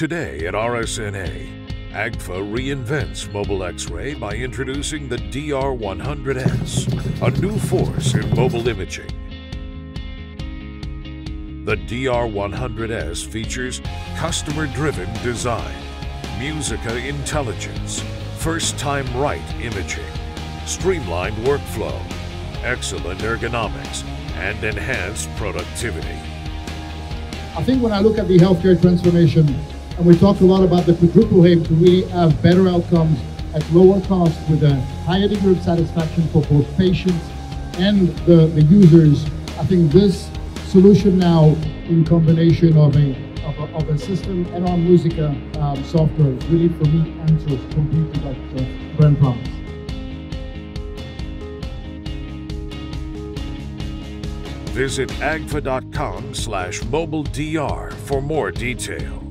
Today at RSNA, AGFA reinvents mobile X-ray by introducing the DR100S, a new force in mobile imaging. The DR100S features customer-driven design, Musica intelligence, first-time right imaging, streamlined workflow, excellent ergonomics, and enhanced productivity. I think when I look at the healthcare transformation, and we talked a lot about the quadruple aim to really have better outcomes at lower cost with a higher degree of satisfaction for both patients and the, the users, I think this solution now in combination of a, of a, of a system and our Musica um, software really for me answers completely that uh, brand promise. Visit agfa.com slash mobiledr for more detail.